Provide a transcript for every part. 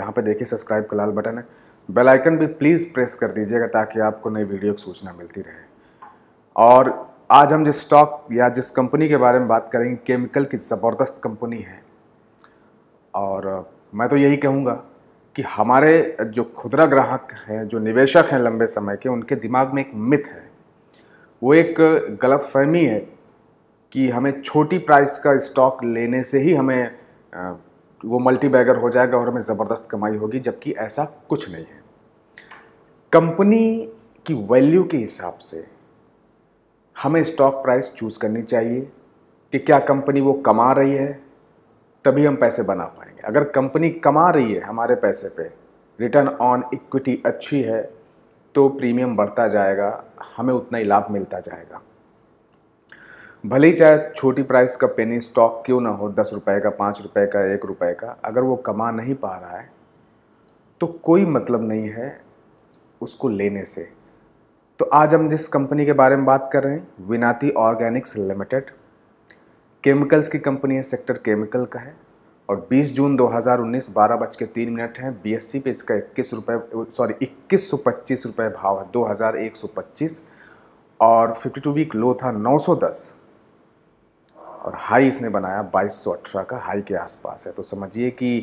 यहाँ पे देखिए सब्सक्राइब का लाल बटन है। बेल आइकन भी प्लीज़ प्रेस कर दीजिएगा ताकि आपको नई वीडियो की सूचना मिलती रहे। और आज हम जिस स्टॉक या जिस कंपनी के बारे में बात करेंगे केमिकल की ज़बरदस्त कंपनी है। और मैं तो यही कहूँगा कि हमारे जो खुदरा ग्राहक हैं, जो निवेशक हैं लंबे समय के, उनके दिमाग में एक मिथ है। वो एक गलत फहमी है कि हमें छोटी प्राइस का स्टॉक लेने से ही हमें वो मल्टी बैगर हो जाएगा और हमें ज़बरदस्त कमाई होगी, जबकि ऐसा कुछ नहीं है। कंपनी की वैल्यू के हिसाब से हमें स्टॉक प्राइस चूज़ करनी चाहिए कि क्या कंपनी वो कमा रही है, तभी हम पैसे बना पाएँगे। अगर कंपनी कमा रही है हमारे पैसे पे रिटर्न ऑन इक्विटी अच्छी है तो प्रीमियम बढ़ता जाएगा, हमें उतना ही लाभ मिलता जाएगा। भले ही चाहे छोटी प्राइस का पेनी स्टॉक क्यों ना हो, दस रुपए का, पाँच रुपए का, एक रुपए का, अगर वो कमा नहीं पा रहा है तो कोई मतलब नहीं है उसको लेने से। तो आज हम जिस कंपनी के बारे में बात कर रहे हैं, विनाती ऑर्गेनिक्स लिमिटेड। केमिकल्स की कंपनी है, सेक्टर केमिकल का है। और 20 जून 2019 बारह बज के तीन मिनट हैं बीएससी पे इसका इक्कीस रुपये सॉरी इक्कीस सौ पच्चीस रुपये भाव है, दो हज़ार एक सौ पच्चीस। और 52 वीक लो था 910 और हाई इसने बनाया बाईस सौ अठारह का हाई के आसपास है। तो समझिए कि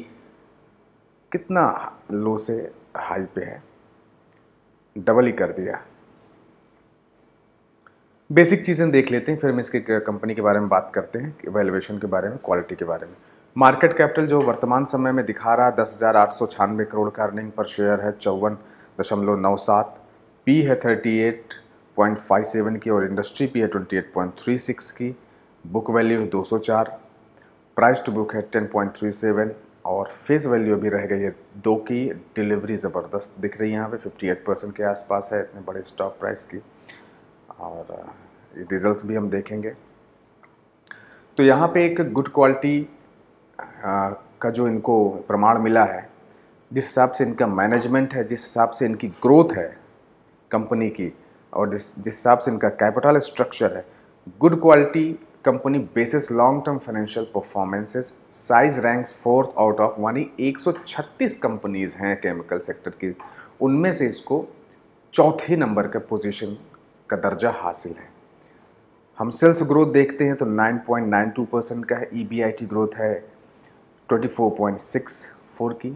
कितना लो से हाई पे है। डबल ही कर दिया। बेसिक चीज़ें देख लेते हैं, फिर हम इसके कंपनी के बारे में बात करते हैं, वैल्यूएशन के बारे में, क्वालिटी के बारे में। मार्केट कैपिटल जो वर्तमान समय में दिखा रहा है, दस हज़ार आठ सौ छियानवे करोड़ का अर्निंग पर शेयर है, चौवन दशमलव नौ सात। पी है thirty eight point five seven की और इंडस्ट्री पी है twenty eight point three six की। बुक वैल्यू है 204 प्राइस टू बुक है 10.37 और फेस वैल्यू अभी रह गई है दो की, डिलीवरी ज़बरदस्त दिख रही है यहाँ पे 58 परसेंट के आसपास है इतने बड़े स्टॉक प्राइस की। और रिजल्ट्स भी हम देखेंगे। तो यहाँ पे एक गुड क्वालिटी का जो इनको प्रमाण मिला है, जिस हिसाब से इनका मैनेजमेंट है, जिस हिसाब से इनकी ग्रोथ है कंपनी की, और जिस जिस हिसाब से इनका कैपिटल स्ट्रक्चर है, good quality company basis long term financial performances size ranks fourth out of सौ छत्तीस कंपनीज़ हैं केमिकल सेक्टर की। उनमें से इसको चौथे नंबर का पोजीशन का दर्जा हासिल है। हम सेल्स ग्रोथ देखते हैं तो 9.92 परसेंट का है ईबीआईटी ग्रोथ है 24.64 की।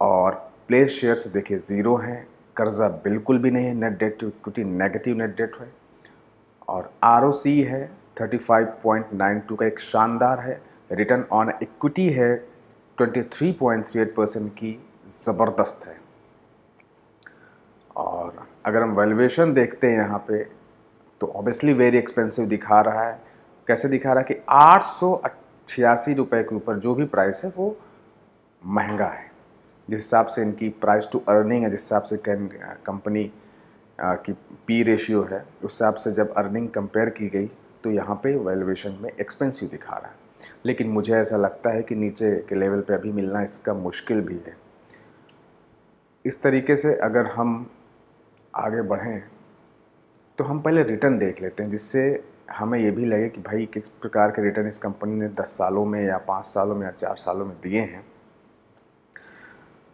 और प्लेस शेयर्स देखिए ज़ीरो हैं, कर्जा बिल्कुल भी नहीं है net debt to equity negative net debt है। और आरओसी है 35.92 का एक शानदार है। रिटर्न ऑन इक्विटी है। 23.38 परसेंट की ज़बरदस्त है। और अगर हम वैल्यूएशन देखते हैं यहाँ पे तो ऑब्वियसली वेरी एक्सपेंसिव दिखा रहा है। कैसे दिखा रहा है कि आठ सौ छियासी रुपये के ऊपर जो भी प्राइस है, वो महँगा है। जिस हिसाब से इनकी प्राइस टू अर्निंग है, जिस हिसाब से कंपनी की पी रेशियो है, उस हिसाब से जब अर्निंग कंपेयर की गई तो यहाँ पे वैल्यूएशन में एक्सपेंसिव दिखा रहा है। लेकिन मुझे ऐसा लगता है कि नीचे के लेवल पे अभी मिलना इसका मुश्किल भी है। इस तरीके से अगर हम आगे बढ़ें तो हम पहले रिटर्न देख लेते हैं, जिससे हमें ये भी लगे कि भाई किस प्रकार के रिटर्न इस कंपनी ने 10 सालों में या पाँच सालों में या चार सालों में दिए हैं।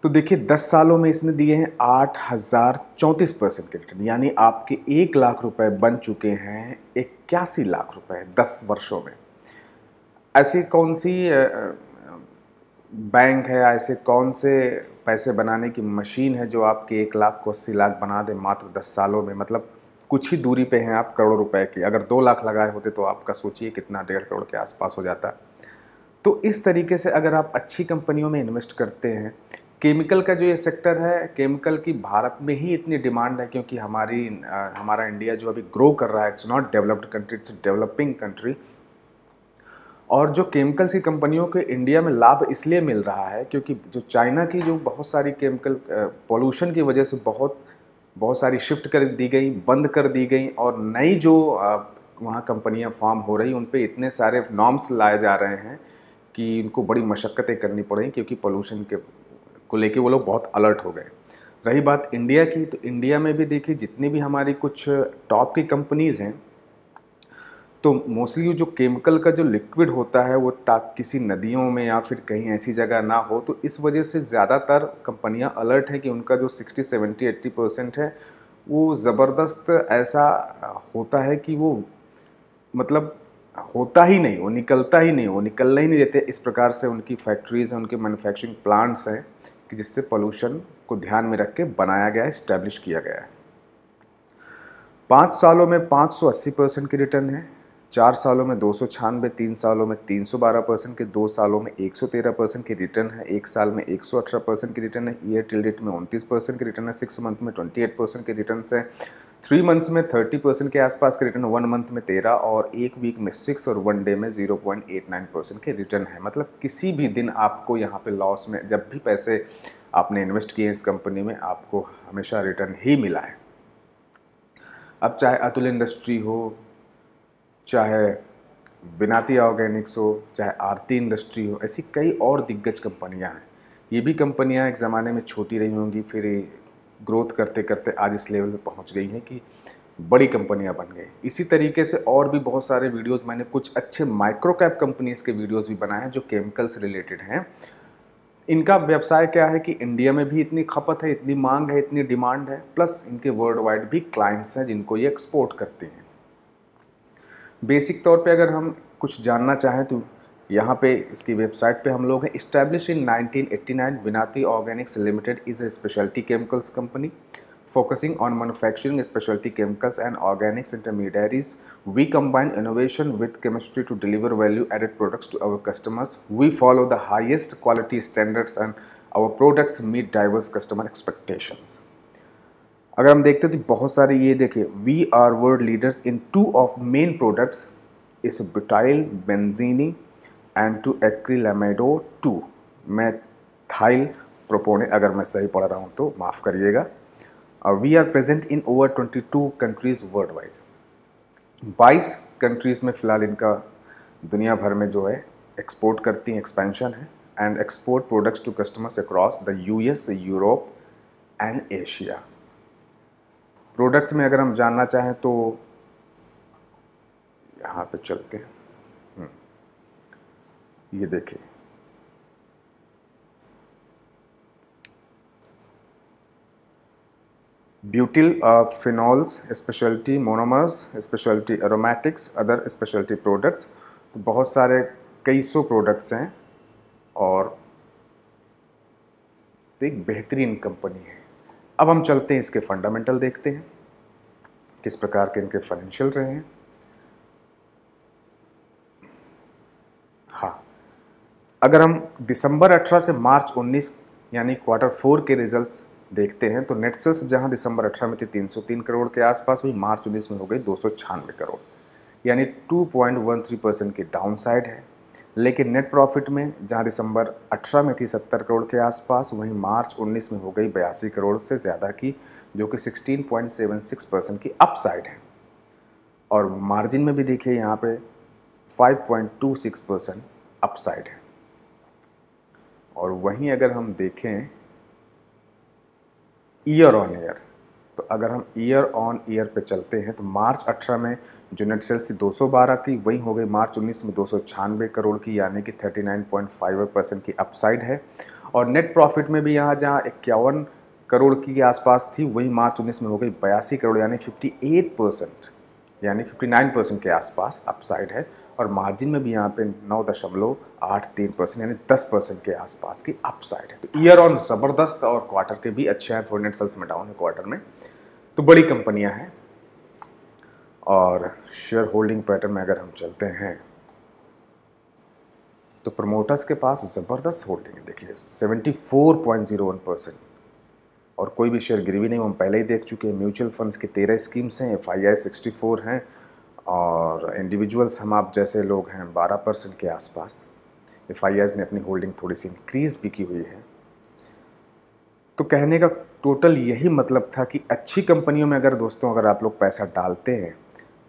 तो देखिए, दस सालों में इसने दिए हैं आठ हज़ार चौंतीस परसेंट के रिटर्न। यानी आपके एक लाख रुपए बन चुके हैं, इक्यासी लाख रुपए दस वर्षों में। ऐसी कौन सी बैंक है ऐसे कौन से पैसे बनाने की मशीन है जो आपके एक लाख को अस्सी लाख बना दे मात्र दस सालों में? मतलब कुछ ही दूरी पे हैं आप करोड़ों रुपए की। अगर दो लाख लगाए होते तो आपका सोचिए कितना डेढ़ करोड़ के आसपास हो जाता। तो इस तरीके से अगर आप अच्छी कंपनियों में इन्वेस्ट करते हैं केमिकल का जो ये सेक्टर है, केमिकल की भारत में ही इतनी डिमांड है क्योंकि हमारी हमारा इंडिया जो अभी ग्रो कर रहा है it's not developed country it's developing country और जो केमिकल्स की कंपनियों के इंडिया में लाभ इसलिए मिल रहा है क्योंकि जो चाइना की जो बहुत सारी केमिकल पोल्यूशन की वजह से बहुत बहुत सारी शिफ्ट कर दी गई, बंद कर दी गई और नई जो वहाँ कंपनियाँ फॉर्म हो रही उन पर इतने सारे नॉर्म्स लाए जा रहे हैं कि इनको बड़ी मशक्क़तें करनी पड़ी क्योंकि पोल्यूशन के को लेके वो लोग बहुत अलर्ट हो गए। रही बात इंडिया की तो इंडिया में भी देखिए, जितनी भी हमारी कुछ टॉप की कंपनीज़ हैं तो मोस्टली जो केमिकल का जो लिक्विड होता है, वो ताक किसी नदियों में या फिर कहीं ऐसी जगह ना हो तो इस वजह से ज़्यादातर कंपनियाँ अलर्ट हैं कि उनका जो 60 70 80 परसेंट है, वो ज़बरदस्त ऐसा होता है कि वो मतलब होता ही नहीं, वो निकलता ही नहीं, वो निकलना ही नहीं देते। इस प्रकार से उनकी फैक्ट्रीज़ हैं, उनके मैन्युफैक्चरिंग प्लांट्स हैं। कि जिससे पोल्यूशन को ध्यान में रख के बनाया गया है इस्टेब्लिश किया गया है। पाँच सालों में पाँच सौ अस्सी परसेंट की रिटर्न है। चार सालों में दो सौ छानवे तीन सालों में तीन सौ बारह परसेंट के, दो सालों में एक सौ तेरह परसेंट की रिटर्न है, एक साल में एक सौ अठारह परसेंट की रिटर्न है ईयर टिल डेट में उनतीस परसेंट की रिटर्न है सिक्स मंथ में ट्वेंटी एट परसेंट के रिटर्न है थ्री मंथ्स में थर्टी परसेंट के आसपास के रिटर्न वन मंथ में तेरह और एक वीक में सिक्स और वन डे में zero point eight nine percent के रिटर्न है। मतलब किसी भी दिन आपको यहाँ पे लॉस में, जब भी पैसे आपने इन्वेस्ट किए इस कंपनी में, आपको हमेशा रिटर्न ही मिला है। अब चाहे अतुल इंडस्ट्री हो चाहे विनाती ऑर्गेनिक्स हो, चाहे आरती इंडस्ट्री हो, ऐसी कई और दिग्गज कंपनियाँ हैं। ये भी कंपनियाँ एक ज़माने में छोटी रही होंगी, फिर ग्रोथ करते करते आज इस लेवल पे पहुँच गई हैं कि बड़ी कंपनियाँ बन गई इसी तरीके से और भी बहुत सारे वीडियोस मैंने, कुछ अच्छे माइक्रो कैप कंपनीज़ के वीडियोस भी बनाए हैं जो केमिकल्स रिलेटेड हैं। इनका व्यवसाय क्या है कि इंडिया में भी इतनी खपत है, इतनी मांग है, इतनी डिमांड है प्लस इनके वर्ल्ड वाइड भी क्लाइंट्स हैं जिनको ये एक्सपोर्ट करते हैं। बेसिक तौर पे अगर हम कुछ जानना चाहें तो यहाँ पे इसकी वेबसाइट पे हम लोग हैं। Establish in 1989 Vinati organics limited is a speciality chemicals company focusing on manufacturing speciality chemicals and organics intermediaries we combine innovation with chemistry to deliver value added products to our customers we follow the highest quality standards and our products meet diverse customer expectations अगर हम देखते हैं तो बहुत सारे ये देखिए we are world leaders in two of main products isobutyl benzene and two acrylamido two methyl propane अगर मैं सही पढ़ रहा हूँ तो माफ़ करिएगा। We are present in over twenty two countries worldwide बाईस कंट्रीज़ में फ़िलहाल इनका दुनिया भर में जो है एक्सपोर्ट करती हैं एक्सपेंशन है and export products to customers across the US Europe and Asia products में अगर हम जानना चाहें तो यहाँ पे चलते हैं। हम्म। ये देखिए। Butyl phenols, speciality monomers, speciality aromatics other speciality products तो बहुत सारे कई सौ प्रोडक्ट्स हैं और एक बेहतरीन कंपनी है। अब हम चलते हैं इसके फंडामेंटल देखते हैं, किस प्रकार के इनके फाइनेंशियल रहे हैं। हाँ अगर हम दिसंबर 18 से मार्च 19 यानी क्वार्टर फोर के रिजल्ट्स देखते हैं तो नेट सेल्स जहाँ दिसंबर 18 में थी 303 करोड़ के आसपास हुई मार्च 19 में हो गई दो सौ छियानवे करोड़। यानी 2.13 परसेंट की डाउन साइड है। लेकिन नेट प्रॉफिट में, जहाँ दिसंबर 18 में थी 70 करोड़ के आसपास, वहीं मार्च 19 में हो गई बयासी करोड़ से ज़्यादा की, जो कि 16.76 परसेंट की अपसाइड है। और मार्जिन में भी देखिए यहाँ पे 5.26 परसेंट अपसाइड है। और वहीं अगर हम देखें ईयर ऑन ईयर तो अगर हम ईयर ऑन ईयर पे चलते हैं तो मार्च 18 में जो नेट सेल्स थी 212 की, वही हो गई मार्च 19 में दो सौ छियानवे करोड़ की, यानी कि 39.5 परसेंट की अपसाइड है। और नेट प्रॉफिट में भी यहाँ जहाँ इक्यावन करोड़ की आसपास थी, वही मार्च 19 में हो गई बयासी करोड़, यानी 58 परसेंट, यानी 59 परसेंट के आसपास अपसाइड है। और मार्जिन में भी यहाँ पे नौ दशमलव आठ तीन परसेंट यानी दस परसेंट के आसपास की अपसाइड है। तो ईयर ऑन ज़बरदस्त और क्वार्टर के भी अच्छे हैं, थोड़े सेल्स में डाउन है क्वार्टर में। तो बड़ी कंपनियाँ हैं और शेयर होल्डिंग पैटर्न में अगर हम चलते हैं तो प्रमोटर्स के पास ज़बरदस्त होल्डिंग है। देखिए 74.01 परसेंट और कोई भी शेयर गिरवी नहीं, हम पहले ही देख चुके हैं। म्यूचुअल फंड्स की तेरह स्कीम्स हैं F I I sixty four हैं और इंडिविजुअल्स हम आप जैसे लोग हैं बारह परसेंट के आसपास एफ़ ने अपनी होल्डिंग थोड़ी सी इंक्रीज़ भी की हुई है। तो कहने का टोटल यही मतलब था कि अच्छी कंपनियों में अगर दोस्तों अगर आप लोग पैसा डालते हैं,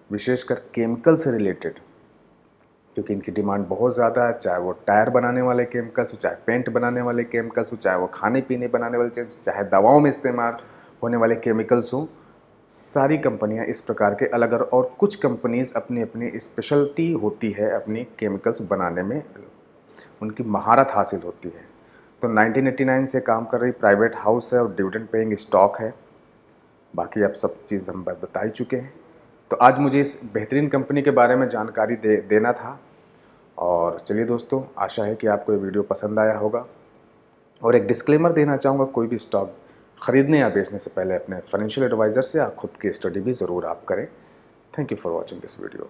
विशेषकर केमिकल से रिलेटेड क्योंकि इनकी डिमांड बहुत ज़्यादा है, चाहे वो टायर बनाने वाले केमिकल्स हो, चाहे पेंट बनाने वाले केमिकल्स हो, चाहे वो खाने पीने बनाने वाले चाहे दवाओं में इस्तेमाल होने वाले केमिकल्स हों सारी कंपनियाँ इस प्रकार के अलग अलग और कुछ कंपनीज़ अपनी अपनी स्पेशलिटी होती है अपनी केमिकल्स बनाने में। उनकी महारत हासिल होती है। तो 1989 से काम कर रही प्राइवेट हाउस है और डिविडेंड पेइंग स्टॉक है। बाकी अब सब चीज़ हम बता ही चुके हैं। तो आज मुझे इस बेहतरीन कंपनी के बारे में जानकारी दे देना था। और चलिए दोस्तों, आशा है कि आपको ये वीडियो पसंद आया होगा। और एक डिस्क्लेमर देना चाहूँगा, कोई भी स्टॉक ख़रीदने या बेचने से पहले अपने फाइनेंशियल एडवाइज़र से या खुद की स्टडी भी ज़रूर आप करें। Thank you for watching this video